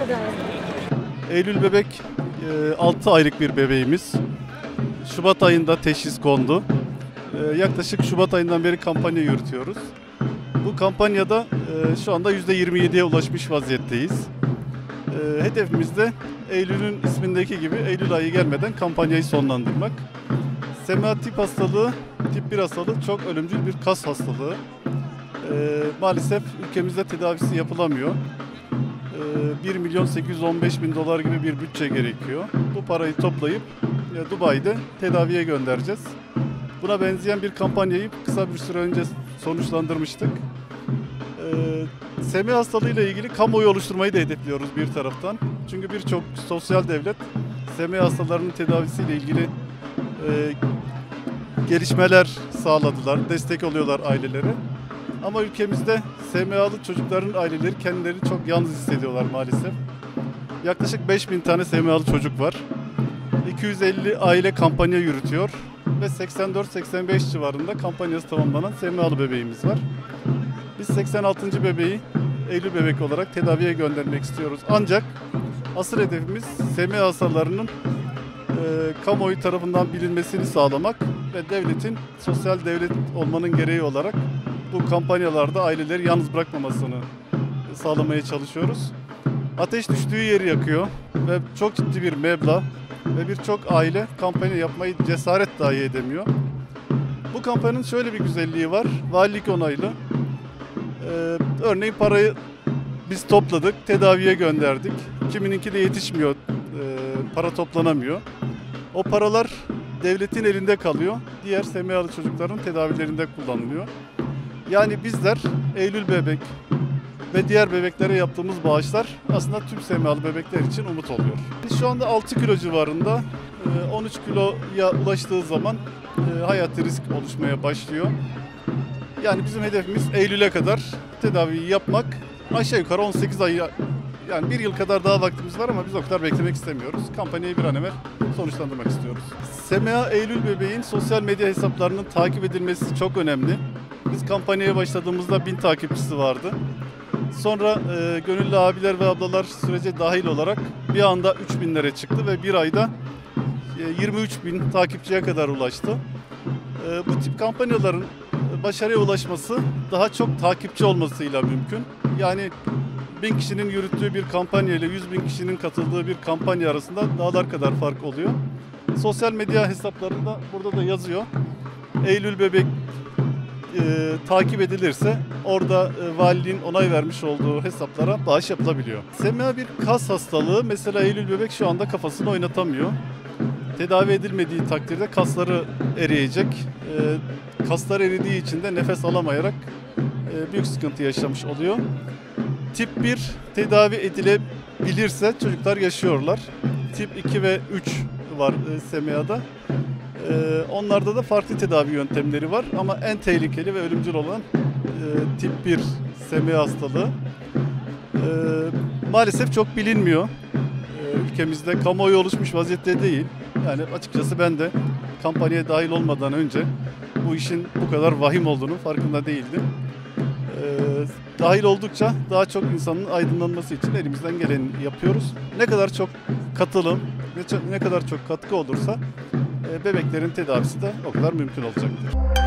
kadar? Eylül bebek 6 aylık bir bebeğimiz. Şubat ayında teşhis kondu. E, Yaklaşık Şubat ayından beri kampanya yürütüyoruz. Bu kampanyada e, şu anda %27'ye ulaşmış vaziyetteyiz. E, Hedefimiz de Eylül'ün ismindeki gibi Eylül ayı gelmeden kampanyayı sonlandırmak. SMA tip hastalığı, tip 1 hastalığı çok ölümcül bir kas hastalığı. E, Maalesef ülkemizde tedavisi yapılamıyor. Ee, 1 milyon 815 bin dolar gibi bir bütçe gerekiyor. Bu parayı toplayıp e, Dubai'de tedaviye göndereceğiz. Buna benzeyen bir kampanyayı kısa bir süre önce sonuçlandırmıştık. Ee, SMA hastalığıyla ilgili kamuoyu oluşturmayı da hedefliyoruz bir taraftan. Çünkü birçok sosyal devlet SMA hastalarının tedavisiyle ilgili e, gelişmeler sağladılar, destek oluyorlar ailelere. Ama ülkemizde SMA'lı çocukların aileleri kendilerini çok yalnız hissediyorlar maalesef. Yaklaşık 5000 tane SMA'lı çocuk var. 250 aile kampanya yürütüyor ve 84-85 civarında kampanyası tamamlanan SMA'lı bebeğimiz var. Biz 86. bebeği Eylül bebek olarak tedaviye göndermek istiyoruz. Ancak asıl hedefimiz SMA hastalarının e, kamuoyu tarafından bilinmesini sağlamak ve devletin sosyal devlet olmanın gereği olarak bu kampanyalarda aileleri yalnız bırakmamasını sağlamaya çalışıyoruz. Ateş düştüğü yeri yakıyor ve çok ciddi bir meblağ ve birçok aile kampanya yapmayı cesaret dahi edemiyor. Bu kampanyanın şöyle bir güzelliği var. Valilik onaylı. Ee, örneğin parayı biz topladık, tedaviye gönderdik. Kimininki de yetişmiyor, ee, para toplanamıyor. O paralar devletin elinde kalıyor. Diğer SMA'lı çocukların tedavilerinde kullanılıyor. Yani bizler Eylül bebek ve diğer bebeklere yaptığımız bağışlar aslında tüm SMA'lı bebekler için umut oluyor. Biz şu anda 6 kilo civarında, e, 13 kiloya ulaştığı zaman e, hayati risk oluşmaya başlıyor. Yani bizim hedefimiz Eylül'e kadar tedaviyi yapmak. Aşağı yukarı 18 ay yani bir yıl kadar daha vaktimiz var ama biz o kadar beklemek istemiyoruz. Kampanyayı bir an evvel sonuçlandırmak istiyoruz. SMA Eylül bebeğin sosyal medya hesaplarının takip edilmesi çok önemli. Biz kampanyaya başladığımızda 1000 takipçisi vardı. Sonra e, gönüllü abiler ve ablalar sürece dahil olarak bir anda 3000'lere çıktı ve bir ayda e, 23 bin takipçiye kadar ulaştı. E, bu tip kampanyaların başarıya ulaşması daha çok takipçi olmasıyla mümkün. Yani bin kişinin yürüttüğü bir kampanya ile 100 bin kişinin katıldığı bir kampanya arasında dağlar kadar fark oluyor. Sosyal medya hesaplarında burada da yazıyor. Eylül Bebek e, takip edilirse orada e, valiliğin onay vermiş olduğu hesaplara bağış yapılabiliyor. SMA bir kas hastalığı. Mesela Eylül Bebek şu anda kafasını oynatamıyor. Tedavi edilmediği takdirde kasları eriyecek. E, kaslar eridiği için de nefes alamayarak e, büyük sıkıntı yaşamış oluyor. Tip 1 tedavi edilebilirse çocuklar yaşıyorlar. Tip 2 ve 3 var e, SMA'da. Ee, onlarda da farklı tedavi yöntemleri var ama en tehlikeli ve ölümcül olan e, tip 1 SMA hastalığı. Ee, maalesef çok bilinmiyor. Ee, ülkemizde kamuoyu oluşmuş vaziyette değil. Yani açıkçası ben de kampanyaya dahil olmadan önce bu işin bu kadar vahim olduğunu farkında değildim. Ee, dahil oldukça daha çok insanın aydınlanması için elimizden geleni yapıyoruz. Ne kadar çok katılım, ne, ne kadar çok katkı olursa bebeklerin tedavisi de o kadar mümkün olacaktır.